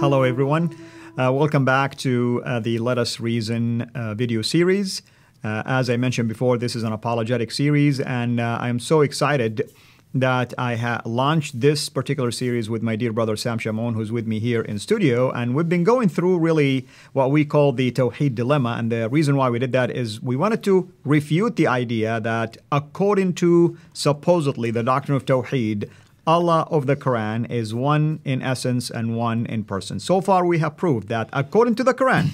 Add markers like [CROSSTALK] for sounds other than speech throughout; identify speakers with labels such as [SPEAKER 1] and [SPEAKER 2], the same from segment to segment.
[SPEAKER 1] Hello, everyone. Uh, welcome back to uh, the Let Us Reason uh, video series. Uh, as I mentioned before, this is an apologetic series, and uh, I am so excited that I ha- launched this particular series with my dear brother Sam Shamoun, who's with me here in studio. And we've been going through really what we call the Tawheed dilemma. And the reason why we did that is we wanted to refute the idea that, according to supposedly the doctrine of Tawheed, Allah of the Quran is one in essence and one in person. So far, we have proved that according to the Quran,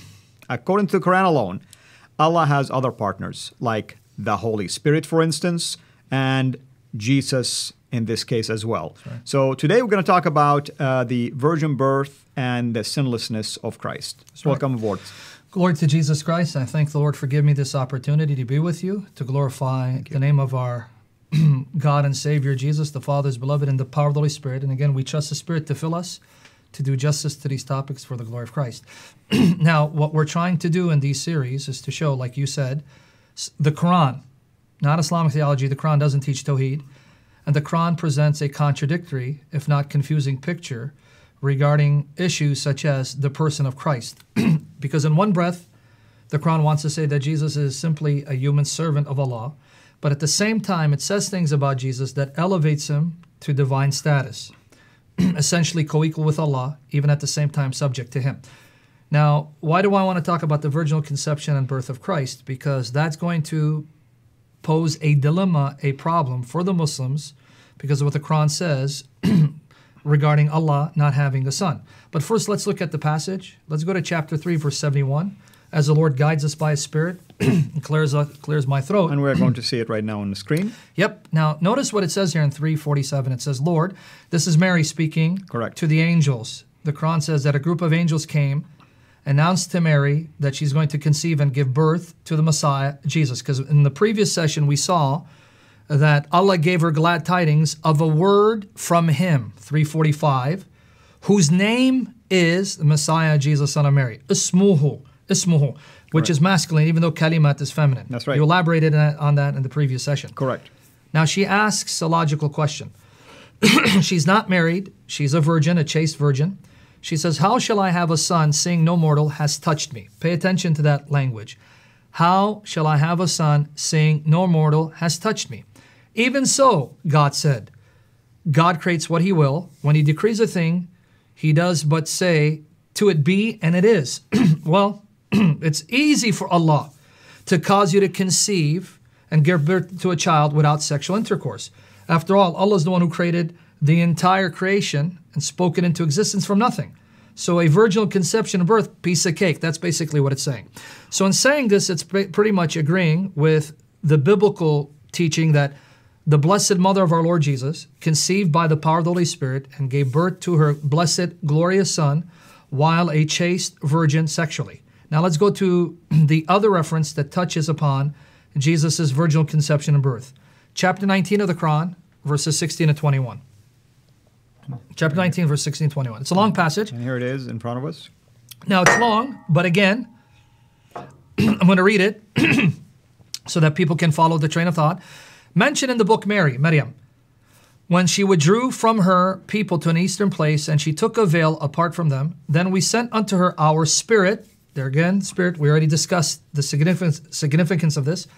[SPEAKER 1] according to the Quran alone, Allah has other partners, like the Holy Spirit, for instance, and Jesus in this case as well.
[SPEAKER 2] Right.
[SPEAKER 1] So today we're going to talk about uh, the virgin birth and the sinlessness of Christ.
[SPEAKER 2] right.
[SPEAKER 1] Welcome aboard.
[SPEAKER 2] Glory to Jesus Christ. I thank the Lord for giving me this opportunity to be with you, to glorify the name of our [CLEARS THROAT] God and Savior Jesus, the Father's beloved, and the power of the Holy Spirit. And again, we trust the Spirit to fill us to do justice to these topics for the glory of Christ. [CLEARS THROAT] now, what we're trying to do in these series is to show, like you said, the Quran, not Islamic theology, the Quran doesn't teach Tawheed. And the Quran presents a contradictory, if not confusing, picture regarding issues such as the person of Christ. [CLEARS THROAT] because in one breath, the Quran wants to say that Jesus is simply a human servant of Allah, but at the same time, it says things about Jesus that elevates him to divine status, [CLEARS THROAT] essentially co equal with Allah, even at the same time subject to Him. Now, why do I want to talk about the virginal conception and birth of Christ? Because that's going to pose a dilemma, a problem for the Muslims, because of what the Quran says [CLEARS THROAT] regarding Allah not having a son. But first, let's look at the passage. Let's go to chapter 3, verse 71. As the Lord guides us by His Spirit, [CLEARS THROAT] and clears, uh, clears my throat.
[SPEAKER 1] And we're going to see it right now on the screen. [CLEARS THROAT]
[SPEAKER 2] Yep. Now, notice what it says here in 347. It says, Lord, this is Mary speaking
[SPEAKER 1] Correct.
[SPEAKER 2] to the angels. The Quran says that a group of angels came, announced to Mary that she's going to conceive and give birth to the Messiah, Jesus. Because in the previous session, we saw that Allah gave her glad tidings of a word from Him, 345, whose name is the Messiah, Jesus, son of Mary. Ismuhu, Ismuhu, which
[SPEAKER 1] Correct.
[SPEAKER 2] is masculine, even though kalimat is feminine.
[SPEAKER 1] That's right.
[SPEAKER 2] You elaborated on that in the previous session.
[SPEAKER 1] Correct.
[SPEAKER 2] Now she asks a logical question. [CLEARS THROAT] she's not married, she's a virgin, a chaste virgin. She says, How shall I have a son, seeing no mortal has touched me? Pay attention to that language. How shall I have a son, seeing no mortal has touched me? Even so, God said, God creates what he will. When he decrees a thing, he does but say to it be, and it is. [CLEARS THROAT] well, [CLEARS THROAT] it's easy for Allah to cause you to conceive and give birth to a child without sexual intercourse. After all, Allah is the one who created the entire creation and spoke it into existence from nothing. So a virginal conception and birth, piece of cake. That's basically what it's saying. So in saying this, it's pretty much agreeing with the biblical teaching that the Blessed Mother of our Lord Jesus conceived by the power of the Holy Spirit and gave birth to her blessed, glorious Son while a chaste virgin sexually. Now let's go to [CLEARS THROAT] the other reference that touches upon Jesus' virginal conception and birth. Chapter 19 of the Quran, verses 16 to 21. Chapter 19, verse 16 to 21. It's a long passage.
[SPEAKER 1] And here it is in front of us.
[SPEAKER 2] Now it's long, but again, [CLEARS THROAT] I'm going to read it [CLEARS THROAT] so that people can follow the train of thought. Mentioned in the book Mary, Maryam, when she withdrew from her people to an eastern place and she took a veil apart from them, then we sent unto her our spirit. There again, spirit, we already discussed the significance, significance of this,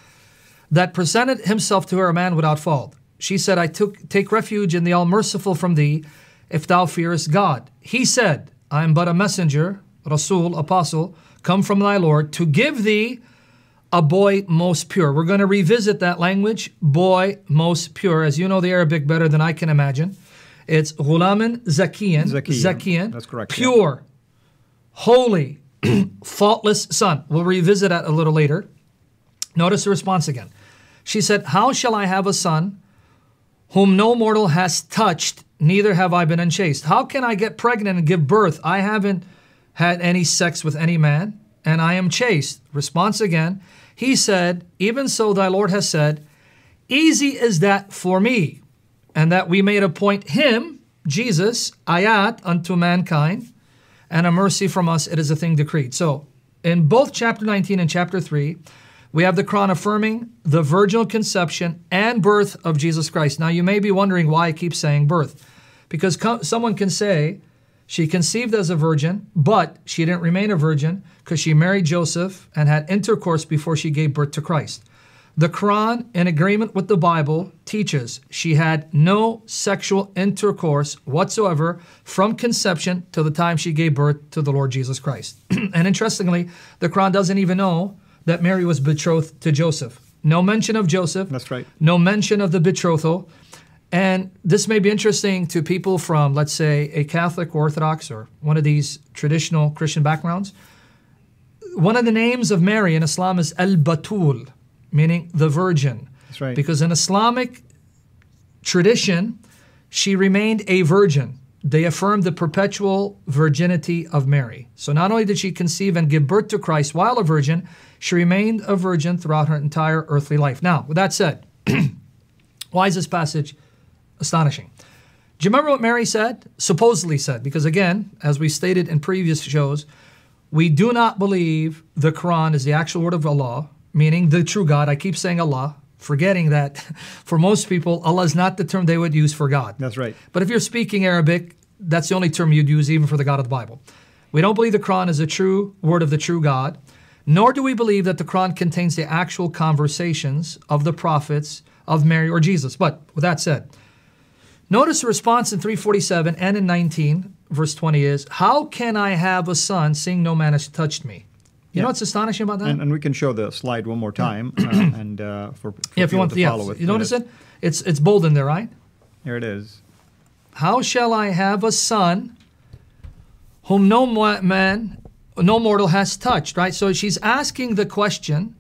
[SPEAKER 2] that presented himself to her a man without fault. She said, I took take refuge in the all merciful from thee, if thou fearest God. He said, I am but a messenger, Rasul, apostle, come from thy Lord, to give thee a boy most pure. We're going to revisit that language, boy most pure. As you know the Arabic better than I can imagine. It's Ghulaman Zakiyan.
[SPEAKER 1] Zakiyan.
[SPEAKER 2] Zakiyan.
[SPEAKER 1] That's correct, yeah.
[SPEAKER 2] Pure, holy, [CLEARS THROAT] faultless son. We'll revisit that a little later. Notice the response again. She said, How shall I have a son whom no mortal has touched, neither have I been unchaste? How can I get pregnant and give birth? I haven't had any sex with any man, and I am chaste. Response again. He said, Even so, thy Lord has said, Easy is that for me, and that we may appoint him, Jesus, ayat, unto mankind, and a mercy from us, it is a thing decreed. So, in both chapter 19 and chapter 3, we have the Quran affirming the virginal conception and birth of Jesus Christ. Now, you may be wondering why I keep saying birth. Because co- someone can say, She conceived as a virgin, but she didn't remain a virgin because she married Joseph and had intercourse before she gave birth to Christ. The Quran, in agreement with the Bible, teaches she had no sexual intercourse whatsoever from conception till the time she gave birth to the Lord Jesus Christ. [CLEARS THROAT] and interestingly, the Quran doesn't even know that Mary was betrothed to Joseph. No mention of Joseph.
[SPEAKER 1] That's right.
[SPEAKER 2] No mention of the betrothal. And this may be interesting to people from, let's say, a Catholic, Orthodox, or one of these traditional Christian backgrounds. One of the names of Mary in Islam is Al Batul, meaning the Virgin.
[SPEAKER 1] That's right.
[SPEAKER 2] Because in Islamic tradition, she remained a virgin. They affirmed the perpetual virginity of Mary. So not only did she conceive and give birth to Christ while a virgin, she remained a virgin throughout her entire earthly life. Now, with that said, [CLEARS THROAT] why is this passage astonishing? Do you remember what Mary said? Supposedly said, because again, as we stated in previous shows, we do not believe the Quran is the actual word of Allah, meaning the true God. I keep saying Allah, forgetting that [LAUGHS] for most people, Allah is not the term they would use for God.
[SPEAKER 1] That's right.
[SPEAKER 2] But if you're speaking Arabic, that's the only term you'd use even for the God of the Bible. We don't believe the Quran is a true word of the true God, nor do we believe that the Quran contains the actual conversations of the prophets of Mary or Jesus. But with that said, notice the response in 347 and in 19, verse 20 is, How can I have a son seeing no man has touched me? You
[SPEAKER 1] Yeah.
[SPEAKER 2] know what's astonishing about that?
[SPEAKER 1] And, and we can show the slide one more time, uh, [COUGHS] and uh, for, for
[SPEAKER 2] yeah, if you want,
[SPEAKER 1] to
[SPEAKER 2] yeah.
[SPEAKER 1] follow it.
[SPEAKER 2] You notice it? It's it's bold in there, right?
[SPEAKER 1] Here it is.
[SPEAKER 2] How shall I have a son whom no man, no mortal has touched, right? So she's asking the question,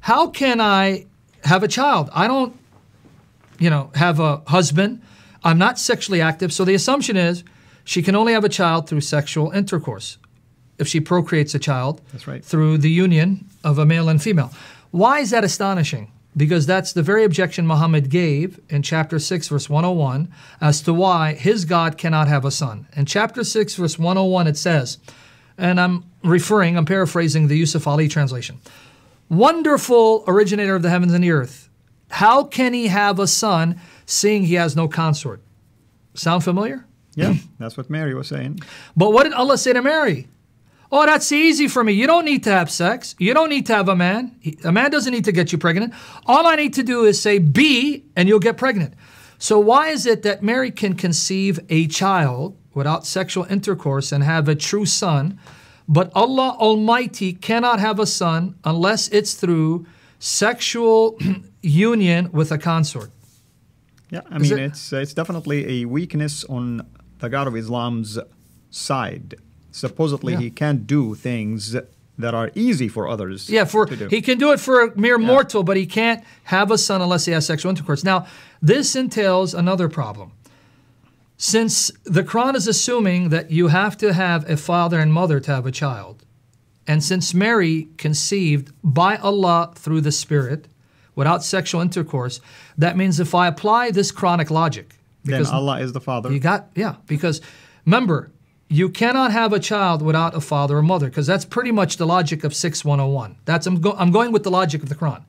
[SPEAKER 2] how can I have a child? I don't, you know, have a husband. I'm not sexually active. So the assumption is she can only have a child through sexual intercourse if she procreates a child
[SPEAKER 1] That's right.
[SPEAKER 2] through the union of a male and female. Why is that astonishing? Because that's the very objection Muhammad gave in chapter 6, verse 101, as to why his God cannot have a son. In chapter 6, verse 101, it says, and I'm referring, I'm paraphrasing the Yusuf Ali translation Wonderful originator of the heavens and the earth, how can he have a son seeing he has no consort? Sound familiar?
[SPEAKER 1] Yeah, [CLEARS THROAT] that's what Mary was saying.
[SPEAKER 2] But what did Allah say to Mary? Oh, that's easy for me. You don't need to have sex. You don't need to have a man. A man doesn't need to get you pregnant. All I need to do is say be, and you'll get pregnant. So, why is it that Mary can conceive a child without sexual intercourse and have a true son, but Allah Almighty cannot have a son unless it's through sexual [CLEARS THROAT] union with a consort?
[SPEAKER 1] Yeah, I mean,
[SPEAKER 2] it-
[SPEAKER 1] it's uh, it's definitely a weakness on the God of Islam's side. Supposedly,
[SPEAKER 2] Yeah.
[SPEAKER 1] he can't do things that are easy for others.
[SPEAKER 2] Yeah, for
[SPEAKER 1] to do.
[SPEAKER 2] he can do it for a mere mortal, but he can't have a son unless he has sexual intercourse. Now, this entails another problem. Since the Quran is assuming that you have to have a father and mother to have a child, and since Mary conceived by Allah through the Spirit without sexual intercourse, that means if I apply this Quranic logic,
[SPEAKER 1] then
[SPEAKER 2] because
[SPEAKER 1] Allah is the Father.
[SPEAKER 2] you got yeah, because remember, you cannot have a child without a father or mother, because that's pretty much the logic of 6101. That's I'm, go, I'm going with the logic of the Quran.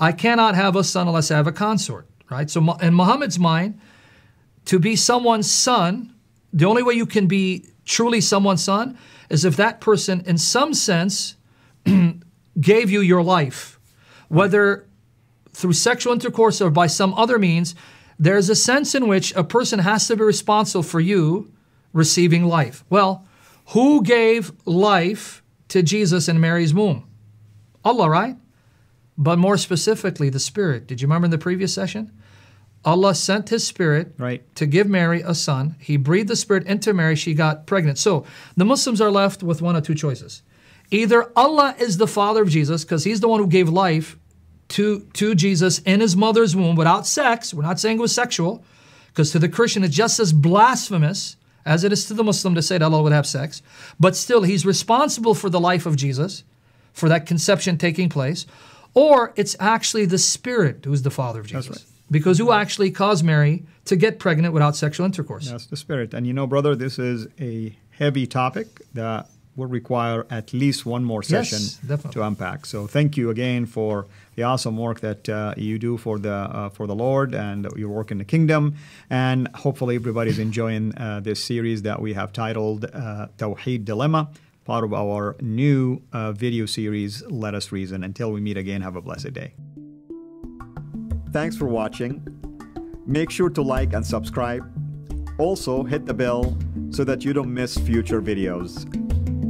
[SPEAKER 2] I cannot have a son unless I have a consort, right? So in Muhammad's mind, to be someone's son, the only way you can be truly someone's son is if that person, in some sense, [CLEARS THROAT] gave you your life, whether through sexual intercourse or by some other means, there's a sense in which a person has to be responsible for you receiving life. Well, who gave life to Jesus in Mary's womb? Allah, right? But more specifically, the Spirit. Did you remember in the previous session? Allah sent His Spirit
[SPEAKER 1] Right.
[SPEAKER 2] to give Mary a son. He breathed the Spirit into Mary. She got pregnant. So the Muslims are left with one of two choices. Either Allah is the father of Jesus because He's the one who gave life to, to Jesus in His mother's womb without sex. We're not saying it was sexual because to the Christian it's just as blasphemous as it is to the Muslim to say that Allah would have sex. But still, He's responsible for the life of Jesus, for that conception taking place. Or it's actually the Spirit who's the father of Jesus.
[SPEAKER 1] right.
[SPEAKER 2] Because who actually caused Mary to get pregnant without sexual intercourse?
[SPEAKER 1] That's the spirit. And you know, brother, this is a heavy topic that will require at least one more session
[SPEAKER 2] Yes,
[SPEAKER 1] to unpack. So thank you again for the awesome work that uh, you do for the uh, for the Lord and your work in the kingdom. And hopefully everybody's [LAUGHS] enjoying uh, this series that we have titled uh, Tawheed Dilemma, part of our new uh, video series, Let Us Reason. Until we meet again, have a blessed day. Thanks for watching. Make sure to like and subscribe. Also, hit the bell so that you don't miss future videos.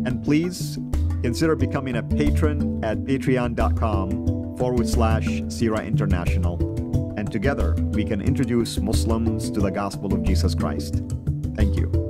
[SPEAKER 1] And please consider becoming a patron at patreon.com forward slash CIRA International. And together we can introduce Muslims to the gospel of Jesus Christ. Thank you.